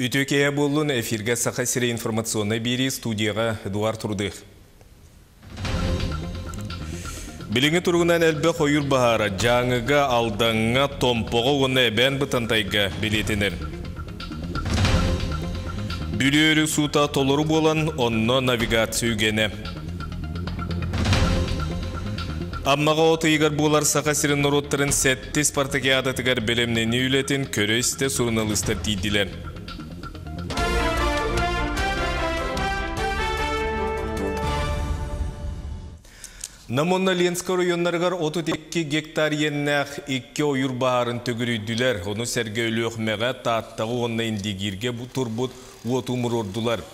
Үтөкея болын эфирге сақа сире информационный бери студияға Эдуард Трудых. Біліңі тұрғынан әлбі қойыр бағара жаңыға алдаңа томпоғы оны әбән бұтантайға білетінер. Бүлері сута толыры болан онно навигация үгені. Аммаға оты егер болар сақа сирен нұроттарын сәтті спартакиада тігер білімнен үйлетін көресті сұрыналыстар. Намонна Ленска районнаргар 32 гектар еннәх 2 ойыр бағарын төгірүйділер. Оны сәрге өліғмеға тааттағы онна индигирге бұ турбут уоту мұрордулар.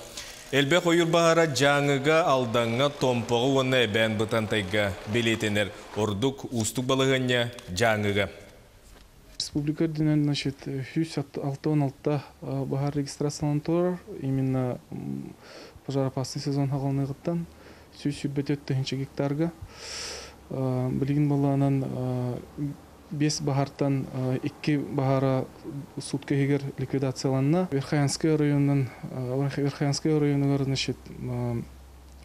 Әлбек ойыр бағара жаңыға алдаңа томпығы оны әбән бұтантайға белетенер. Ордук устук балығanya жаңыға. Республика динен, значит, 116 bahar регистрациялан тұрар, именно пожаропасный сезон хағалныгыттан сүйс сүрбет өттөһүнчө гектарга билигин баланан бес бахартан икки бахара сутка егер ликвидацияланна верхоянская районунан верхоянская районугар значит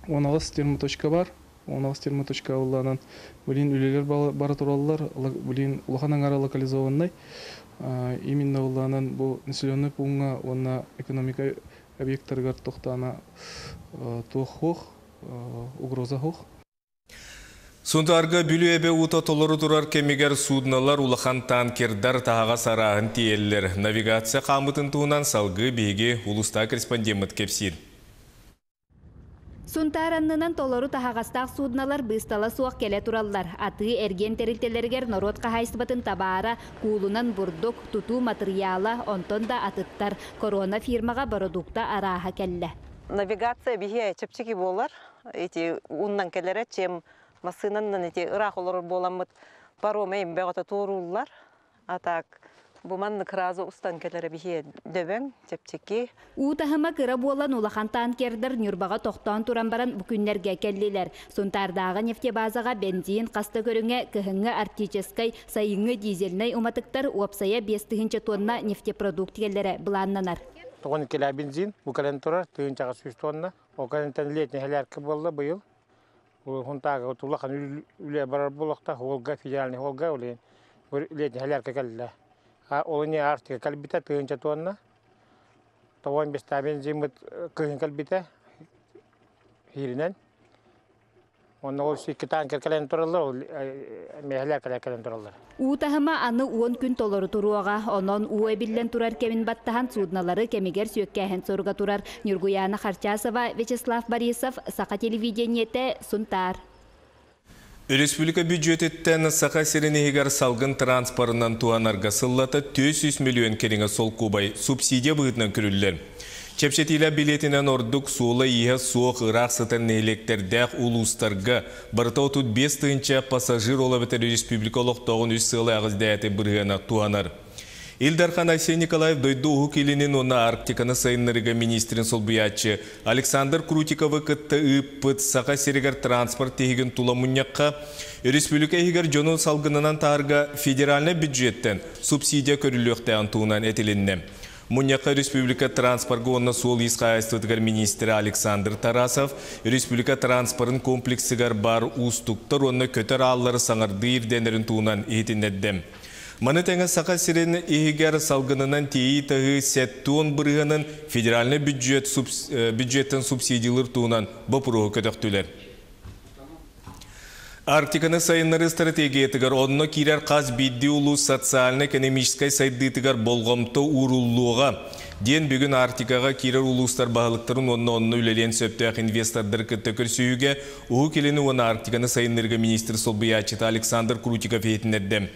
он алыс термоточка бар. Он алыс термоточка уланан билин үлелер бара тураллар билин улаханаңара локализованный. Именно уланан бу населенный пунктга онна экономика объекттаргар тохтана туох угроза хух. Сунтарга бүлі әбе ұта толыры тұрар кемегер судналар улахан танкердар тағаға сарағын тиеллер. Навигация қамытын туынан салғы бейге улуста корреспондент кепсир. Сунтараннынан толору тахагастақ судналар быстала суақ келе тураллар. Аты эрген терилтелергер народ қағайсыбатын табара куулунан бурдук туту материала онтон да атыттар корона фирмаға продукта араха келле. Навигация бихе чепчики болар. Эти уннан келере чем масынаннан эти ырах олар боламыт паром эйм бегота тууруллар. А так Буман кразы устан келере бихе дөбең чепчики. Утахыма кыра болан улахан танкердер нюрбаға тоқтан туран баран бүкүннерге келлилер. Сонтардағы нефтебазаға бензин қасты көріңе кыхыңы артическай сайыңы дизельнай уматыктар уапсая бестігінші тонна нефтепродукт келлері бұланнанар. Тоғын келі бензин, бұл кәлен тұрар, түйін сүз тонна. Ол кәлентен летне хәләркі болды бұйыл. Ол хунтағы тулахан үле барар болақта, олға федеральный олға олен. Летне хәләркі кәлі. Олыне артыға кәлбіті түйінчә тонна. Тоғын бесті бензин күйін кәлбіті хирінен. Онна ол кәлен тұралар, ол тұралар. Утахыма аны уон күн толору туруага, онон уэ биллен турар кемин баттахан судналары кемигер сүйөккәһен сорга турар. Нюргуяна Харчасова, Вячеслав Борисов, Сақа телевидениете, Сунтар. Республика бюджететтен сақа сиренегер салгын транспорынан туанарға сыллата 400 миллион кереңе сол кубай субсидия бұғытынан күрілдер. Чепшетилә билетинен ордук суылы ihe суық ырақ сытын электердәк улустарға барыта отут 5 тыынча пассажир олабетер республикалық тоғын үс сылы ағыздәйті біргена туанар. Илдархан Айсей Николаев дойду уху келінен оны Арктиканы сайынларыға министрин солбуячы Александр Крутиковы кытты ыппыт сақа серегер транспорт тегін туламуньяққа республика егер жону салгынынан тарға федеральный бюджеттен субсидия көріліқті антуынан әтілінне. Муньяқа республика транспорт онна сол исқайыстыдығар министрі Александр Тарасов республика транспортын комплексігар бар устуктар онна көтер аллары саңырды ирденерін туынан етінеддім. Маны тәңі сақа сирен егер салғынынан тейі тағы сәттуын бұрғанын федеральный бюджет, бюджеттен субсидиялар туынан бұпыруы көтіқтілер. Арктиканы сайынлары стратегиятыгар онно кирер қаз бидді улу социально-экономическай сайдытыгар болғымты уруллуға. Ден бүгін Арктикаға кирер улустар бағылықтарын онно онно үлелен сөптіяқ инвестордар күтті көрсүйіге ұғы келені оны Арктиканы сайынларға министр Солбиячыта Александр Крутиков етінерді.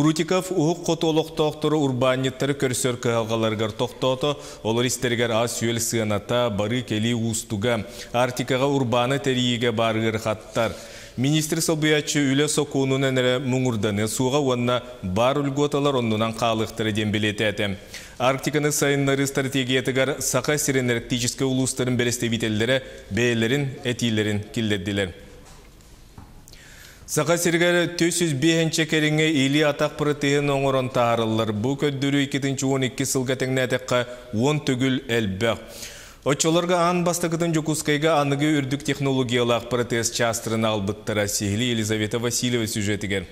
Крутиков ұғы қотолық тоқтыры урбаниттары көрсөр кығалғаларғар тоқтоты, олар істергер аз сүйел сығаната бары кели устуға. Арктикаға урбаны тәрейге барғыр қаттар. Министр Салбуячы үлі соқуынын әнірі мұңырданы суға онына бар үлготалар онынан қалықтыры ден білеті Арктиканы сайынлары стратегиятыгар сақа сиренерктическі улустарын бәрестебителері бәйлерін, әтилерін келдерділер. Сақа сиргәрі 405 керіңе или атақ пырытыһын оңырын таарыллар. Бұ көддүрі 2-12 сылға тәңнәтіққа 10 түгіл әлбәқ. Отчоларға ан бастықытын жүкускайға анығы үрдік технологиялақ протез частырын албыттыра Сихли Елизавета Васильева сюжетіген.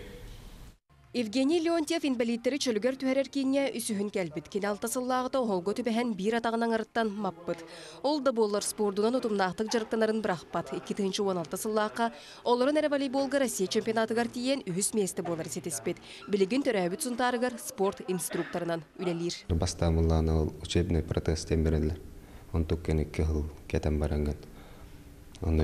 Евгений Леонтьев инвалидтері чөлгөр түһәрер кейіне үсүхін кәлбіт. Кен алтасыллағыта олғы түбәһән бір атағынан ырыттан маппыт. Ол да болар спордунан ұтымнақтық жарықтанарын бірақпат. 2-16 сыллаққа оларын әрі волейболға Россия чемпионатыгар тиен үхіс месті болар сетеспет. Білігін төрәбіт сұнтарығар спорт инструкторынан үлелер. Ол учебный. Он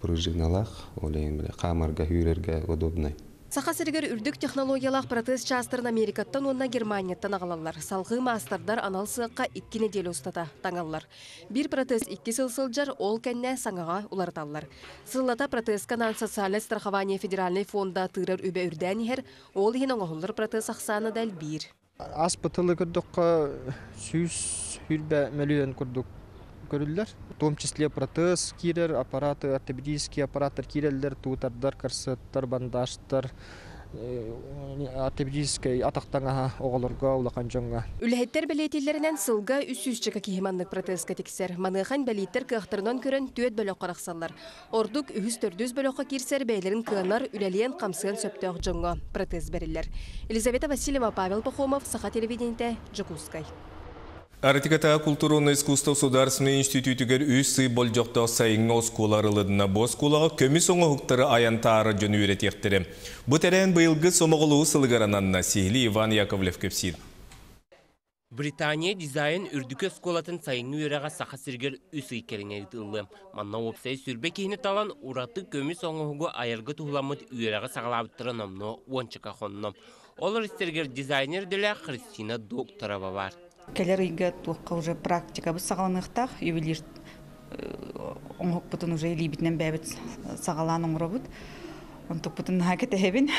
пружиналах, олейн биле камарга хүрерге удобный. Саха үрдік технологиялақ протез частырын Америкаттан онна Германияттан ағалалар. Салғы мастердар анал сыққа 2 неделе ұстата таңалар. Bir протез 2 сыл сылжар ол кәнне саңаға уларталар. Сыллата протез канан социальный страхование федеральный фонда тырыр үбе үрдән ол ең оңғылыр протез ақсаны дәл бір. Ас бытылы күрдікқа сүйіс хүрбә миллион күрдік көрүлләр. В том числе протез кирер, аппараты, ортопедические аппараттар киреллер, тутардар, корсеттар, бандаштар, ортопедический атақтаңа оғылырға, улақан жоңға. Үләһеттер бәлетелерінен сылға үсүс чыка кихиманнык протезка тексер. Маныхан бәлеттер кыахтарынан көрөн төт бөлөк қарақсалар. Ордук үхіс төрдүз кирсер бәйлерін кыанар үләлиен қамсын сөптөк жоңға протез берілер. Елизавета Васильева, Павел Пахомов, Саха телевидениете, Джакускай. Артиката культурный искусство Государственный институтыгер үс сый болжоқта сайыңа оскуларылыдына бос кулаға көмі соңы аянтары жөн үйретектірі. Бұ тәрән бұйылғы сомағылуы сылғарананна Сихли Иван Яковлев көпсир. Британия дизайн үрдүкө сколатын сайыңы үйреға сақа сіргер үс икеріне ұтылы. Манна опсай сүрбе кейіні талан ураты көмі соңы айырғы тұғыламыт үйреға сағалабыттыры номно ончыка. Олар істергер дизайнер ділі Христина Докторова бар. Келер үйге туаққа уже практика біз сағаланықтақ, ювелир оңық бұтын уже елейбітінен бәбіт сағалан оңыры бұд. Онтық бұтын хакет әбін,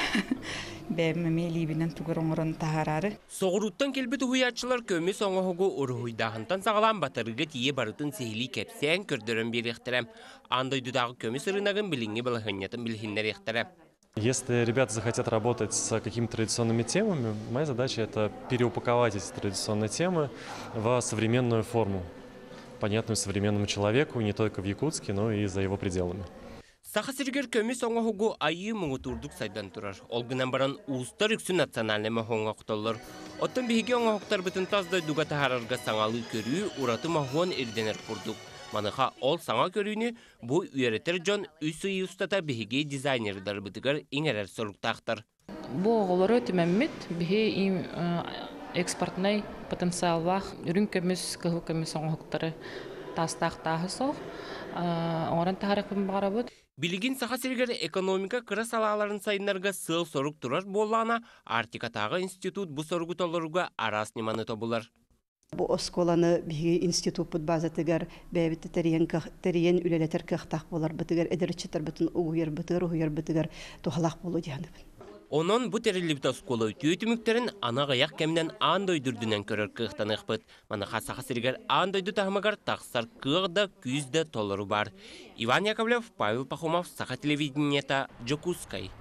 бәбіме елейбінен түгір оңырын тағарары. Соғыруттан келбіті хуячылар көмі соңығығы ұрғыйдағынтан сағалан батырығы тие барытын сейлі кәпсен көрдірін бір ектірем. Андойдудағы көмі сырынағын біліңі біліхінетін білхінлер ектірем. Если ребята захотят работать с какими-то традиционными темами, моя задача это переупаковать эти традиционные темы в современную форму, понятную современному человеку не только в Якутске, но и за его пределами. Саха сиргер көмі соңа хугу айы мұңы турдук сайдан турар. Олгынан баран уустар үксі национальный махуңа құталар. Оттан бейге оңа хуктар бүтін таздай дуга тахарарга саңалы көрүү ураты махуан эрденер курдук. Маныха ол саңа көрүүнү бу үйрөтер жон үсі устата беге дизайнердар бытыгар иңерер соруктактар. Бу оголору түмәммит беге им экспортный потенциаллах үрүн көмүс кыһыл көмүс оңоктары тастактагы сол. Оран тахарыкын барабыт. Билигин саха сергер экономика кыра салаларын сайынарга сыл сорук турар боллана Артикатагы институт бу соргу толоруга арас неманы тобулар. Бу осколаны биги институт бут базатыгар бәбит терен терен үлелетер кахтак болар битигер эдерчитер бутун угуер битер угуер битигер тухалак болу дияны. Онон бу терилибит осколы түйетіміктерін ана ғаяқ кәмнен андой дүрдінен көрір кықтанық бұд. Маны қасаға сіргер андойды тағымағар тақсар кығда күзді толыру бар. Иван Яковлев, Павел Пахомов, Саха телевидениета, Джокускай.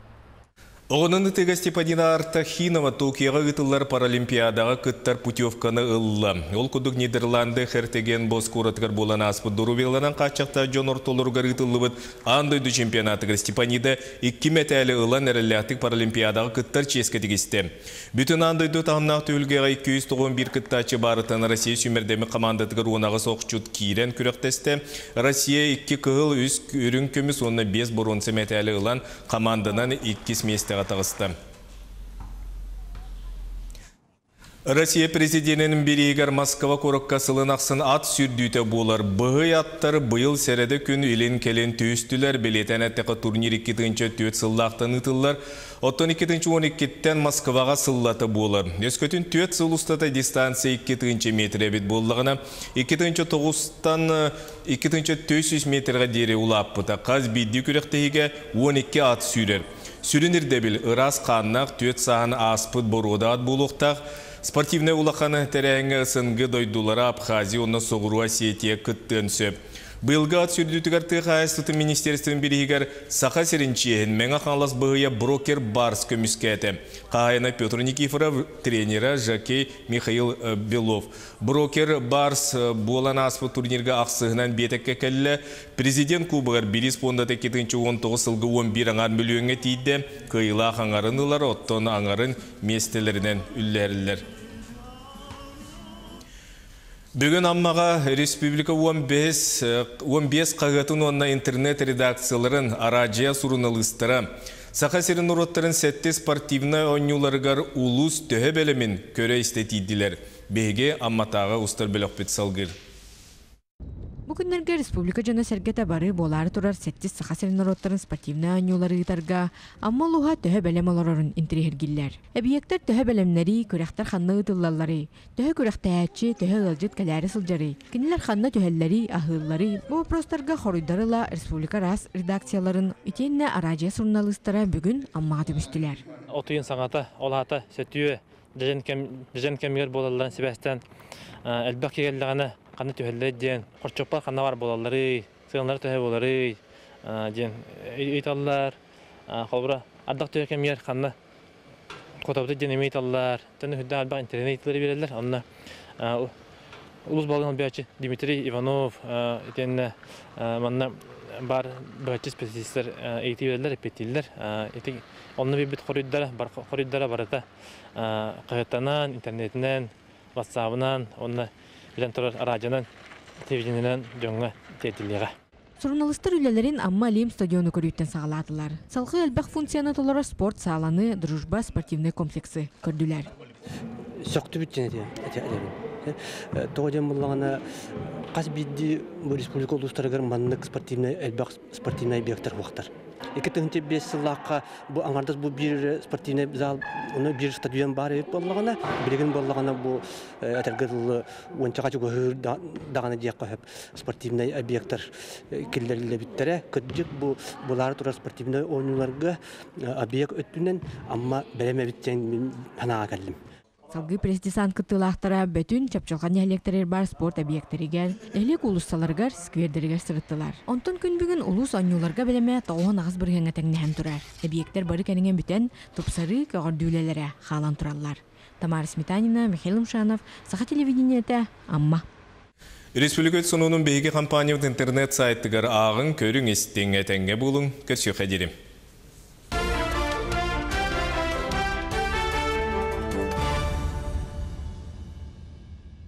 Оғынын тігі Степанина Артахинова Токиyaға ғытылар Паралимпиадаға күттар путевканы ылла. Ол күдік Нидерланды хәртеген бос көратығыр болан аспы дұрубеланан қачақта Джон Ортолырғар ғытылы бұд андойды чемпионатығыр Степанида 2 метәлі ылан әріләқтік Паралимпиадаға күттар ческі тегісті. Бүтін андойды тағымнақ түйілгеға 291 күттачы барытын Россия онағы соқчуд. Россия 2 кығыл үз үрін көміс оны 5 бұрынсы метәлі ылан команданан 2 месті тағысты. Россия президентінің берегер Москва қорыққасылын ақсын ат сүрдүйті болар. Бұғы аттар бұйыл сәреді күн елен келен түйістілер білетен әттіқі турнир 2-ші төт сыллақтан ұтылар. Оттан 2-12-тен Москваға сыллаты болар. Өскөтін сыл ұстата дистанция 2-ші метр әбет болығына 2-9-тан 2-300 метрға дере ұлап бұта. Қаз бейді күректеге 12 ат сүрер. Сүрінірді біл, ұрас қаннақ төт сағын аспыт бұруда ат болуқтақ, Спортивный улақаны тәрәңі сынғы дойдулары Абхазия оны соғыруа сетие күттен сөп. Бұйылға ат сүрдүтігер тыға министерствен бірігер сақа серінчиен мәңа қанлас бұғыя брокер барс көміскәті. Қағайына Петр Никифоров, тренера Жакей Михаил э, Белов. Брокер барс э, болан аспы турнирға ақсығынан бетекке кәлі президент кубығар біріс фондаты 19 сылғы 11 аңар миллионға тейді, кыйла аңарынылар, оттон аңарын местелерінен үлләрілер. Бүгін аммаға Республика 15 қағатын онна интернет редакцияларын арадия сурыналыстыра. Сақа серін ұроттарын сәтте спортивна ойнуларығар улус төхі бәлемін көрі істетейділер. Беге амматаға ұстар бәліқ бет салғыр. Бүгүннерге республика жана сергете бары болары турар сеттис сахасырын роттарын спортивна анюлары ытарга, амма луха төһө бәлем олорорун интерихергиллер. Объекттер төһө бәлемнәри, көрәхтәр ханны ытыллаллары, төһө көрәхтәче, төһө ылжыт кәләре сылжары, кинилер ханны төһәлләри, ахыллары, бу вопростарга хоройдарыла республика рас редакцияларын итенне аражия журналисттары бүгүн аммага төмүстүләр. Отуйын саңата, олата, сөтүе, дежен кемигер болалларын себәстән, әлбәк кегелләгәне қаны төхелле ден хорчоппа қана бар болалары сыгынлар төһе болары ден ыйталлар интернет Дмитрий Иванов бар бәчи специалисттер эйти берелер репетиллер эти онны бит хорыйдара бар хорыйдара барата ватсабынан онна билен турар радионан телевидениянан жоңга тетилига Журналисттар үлелерин амма лим стадионы көрүттен сагалатылар. Салқы әлбәк функцияны толора спорт саланы дружба спортивный комплексы көрдүләр. Соқты бүттен әте Тоғаден бұлағана қас бидді республика ұлыстарығыр маннық спортивный әлбәк спортивный объекттар уақтар. Екі тыңте бес сылаққа бұл аңардас бұл бір спортивный зал, оны бір стадион бар ет болғана, білеген болғана бұл әтергіл ончаға жүгі хүр дағаны дейек қойып спортивный объекттар келдерілі біттері. Көддік бұл бұлары тұра спортивный ойнуларға объект өттінен, amma бәлеме біттен панаға кәлдім. Салгы президент кыттылақтара бөтін чапчылған электрер бар спорт объекттеригер, элек улуссаларгар сквердеригер сырыттылар. Онтон күн бүгін улус анюларга белеме тоғын ағыз бір хәңәтәңне һәм турар. Объекттер бары кәнеген бүтән тупсары кәгәрдүләләре халан тураллар. Тамара Сметанина, Михаил Мшанов, Саха телевидениеті, Амма. Республика сонунун бейги компания интернет сайттыгар ағын көрің естен әтәңге болың, көрсі қадерім.